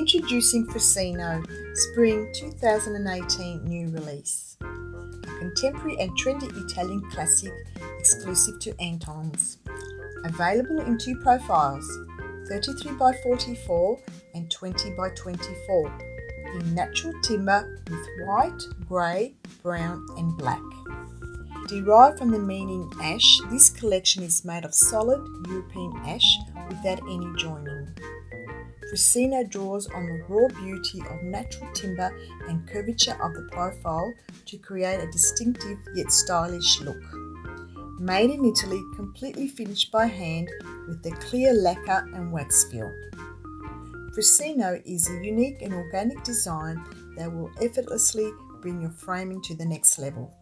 Introducing Frassino, Spring 2018 new release. A contemporary and trendy Italian classic exclusive to Anton's. Available in two profiles, 33 by 44 and 20 by 24, in natural timber with white, grey, brown and black. Derived from the meaning ash, this collection is made of solid European ash without any joining. Frassino draws on the raw beauty of natural timber and curvature of the profile to create a distinctive yet stylish look. Made in Italy, completely finished by hand with the clear lacquer and wax feel. Frassino is a unique and organic design that will effortlessly bring your framing to the next level.